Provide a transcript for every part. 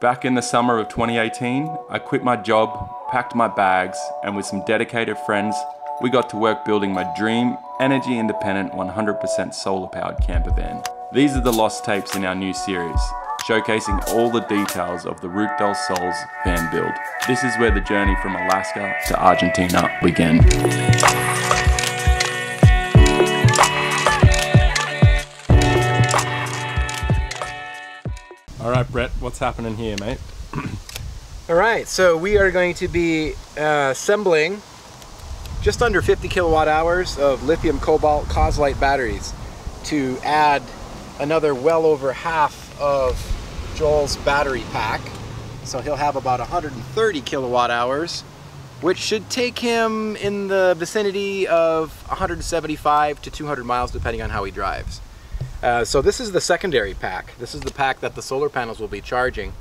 Back in the summer of 2018, I quit my job, packed my bags, and with some dedicated friends, we got to work building my dream, energy independent, 100% solar powered camper van. These are the lost tapes in our new series, showcasing all the details of the Route del Sol's van build. This is where the journey from Alaska to Argentina began. All right, Brett, what's happening here, mate? All right, so we are going to be uh, assembling just under 50 kilowatt hours of lithium cobalt Coslite batteries to add another well over half of Joel's battery pack. So he'll have about 130 kilowatt hours, which should take him in the vicinity of 175 to 200 miles depending on how he drives. Uh, so this is the secondary pack. This is the pack that the solar panels will be charging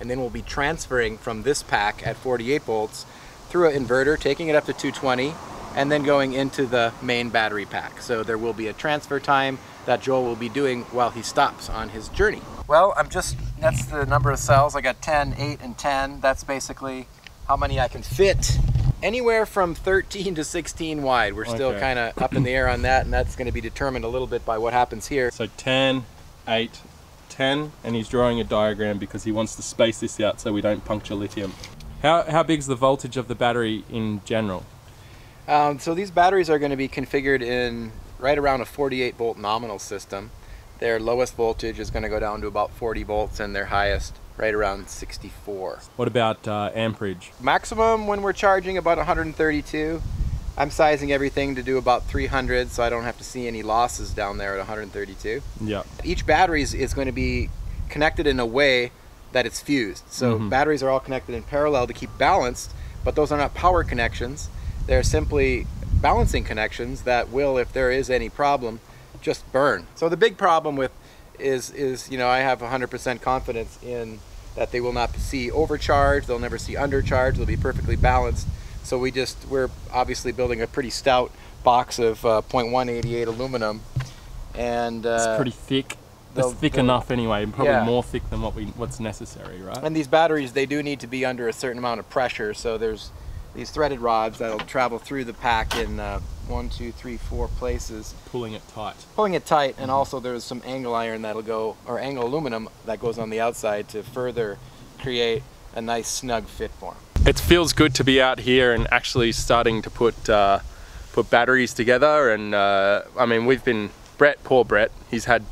and then we'll be transferring from this pack at 48 volts through an inverter, taking it up to 220 and then going into the main battery pack. So there will be a transfer time that Joel will be doing while he stops on his journey. Well, I'm just, that's the number of cells. I got 10, 8, and 10. That's basically how many I can fit anywhere from 13 to 16 wide. We're still Okay. kind of up in the air on that, and that's going to be determined a little bit by what happens here. So 10, 8, 10, and he's drawing a diagram because he wants to space this out so we don't puncture lithium. How, how big's the voltage of the battery in general? Um, so these batteries are going to be configured in right around a 48 volt nominal system. Their lowest voltage is going to go down to about 40 volts, and their highest right around 64. What about uh, amperage? Maximum when we're charging about 132. I'm sizing everything to do about 300, so I don't have to see any losses down there at 132. Yeah. each battery is, going to be connected in a way that it's fused. So Mhm. batteries are all connected in parallel to keep balanced, but those are not power connections. They're simply balancing connections that will, if there is any problem, just burn. So the big problem with is is you know I have 100% confidence in that they will not see overcharge. They'll never see undercharge. They'll be perfectly balanced. So we just we're obviously building a pretty stout box of uh, 0.188 aluminum, and uh, It's pretty thick. It's thick enough anyway, and probably Yeah. more thick than what we what's necessary, right? And these batteries, they do need to be under a certain amount of pressure. So there's these threaded rods that'll travel through the pack in uh, one, two, three, four places, Pulling it tight. pulling it tight. And also there's some angle iron that'll go, or angle aluminum that goes on the outside to further create a nice snug fit for them. It feels good to be out here and actually starting to put uh, put batteries together. And uh, I mean, we've been Brett, poor Brett. He's had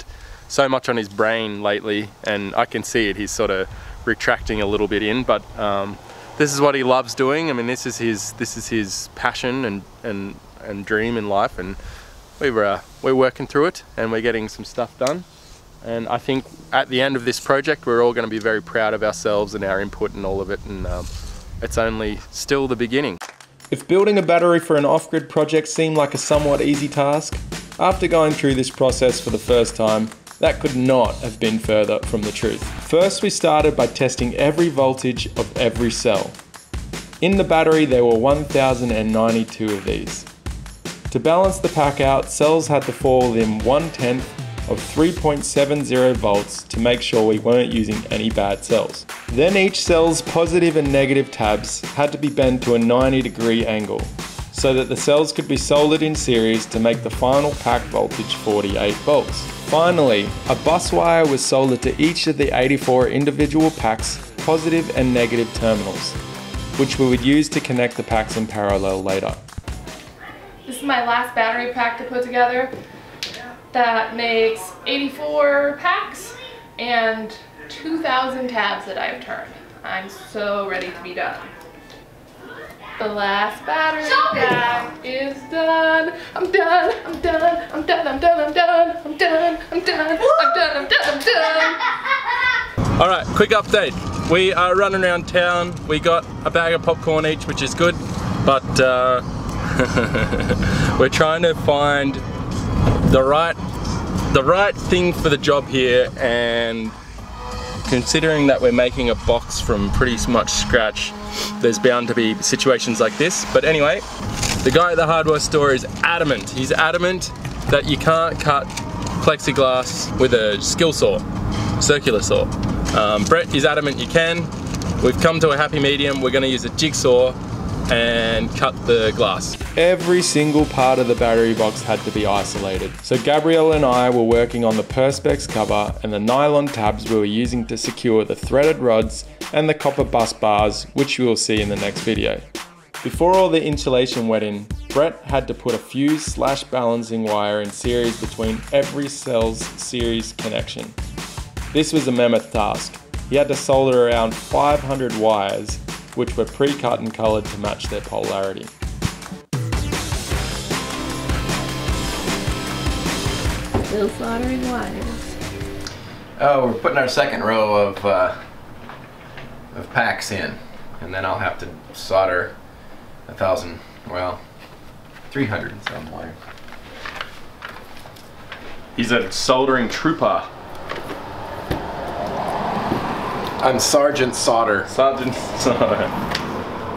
so much on his brain lately, and I can see it. He's sort of retracting a little bit in, but um, this is what he loves doing. I mean, this is his this is his passion and and and dream in life, and we're uh, we're working through it, and we're getting some stuff done. And I think at the end of this project, we're all going to be very proud of ourselves and our input and all of it. And um, it's only still the beginning. If building a battery for an off grid project seemed like a somewhat easy task, after going through this process for the first time, that could not have been further from the truth. First, we started by testing every voltage of every cell. In the battery, there were 1,092 of these. To balance the pack out, cells had to fall within one tenth of 3.70 volts to make sure we weren't using any bad cells. Then each cell's positive and negative tabs had to be bent to a 90 degree angle so that the cells could be soldered in series to make the final pack voltage 48 volts. Finally, a bus wire was soldered to each of the 84 individual packs' positive and negative terminals, which we would use to connect the packs in parallel later. This is my last battery pack to put together. That makes 84 packs and 2,000 tabs that I've turned. I'm so ready to be done. The last battery pack is done. I'm done. I'm done. I'm done. I'm done. I'm done. I'm done. I'm done. I'm done. I'm done. I'm done. All right, quick update. We are running around town. We got a bag of popcorn each, which is good, but uh, we're trying to find the right the right thing for the job here and considering that we're making a box from pretty much scratch there's bound to be situations like this but anyway the guy at the hardware store is adamant he's adamant that you can't cut plexiglass with a skill saw circular saw Um, Brett is adamant you can. We've come to a happy medium. We're going to use a jigsaw and cut the glass. Every single part of the battery box had to be isolated. So Gabrielle and I were working on the Perspex cover and the nylon tabs we were using to secure the threaded rods and the copper bus bars, which you will see in the next video. Before all the insulation went in, Brett had to put a fuse slash balancing wire in series between every cell's series connection. This was a mammoth task. He had to solder around 500 wires, which were pre-cut and coloured to match their polarity. Still soldering wires. Oh, we're putting our second row of uh, of packs in, and then I'll have to solder a thousand, well, three hundred and some wire. He's a soldering trooper. I'm Sergeant Solder. Sergeant Solder.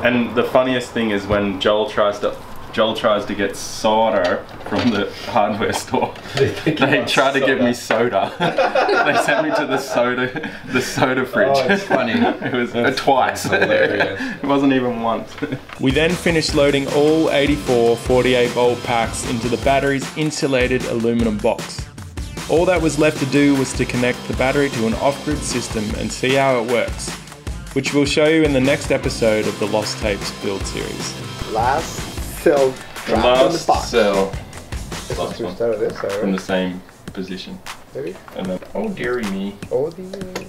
And the funniest thing is when Joel tries to Joel tries to get solder from the hardware store. They, try to give me soda. they sent me to the soda the soda fridge. Oh, it's funny. it was uh, twice. it wasn't even once. We then finished loading all 84 48 volt packs into the battery's insulated aluminum box. All that was left to do was to connect the battery to an off-grid system and see how it works, which we'll show you in the next episode of the Lost Tapes build series. Last cell The dropped on the last box. cell This last one. start this, from the same position. Maybe? And then, oh dearie me. Oh, the...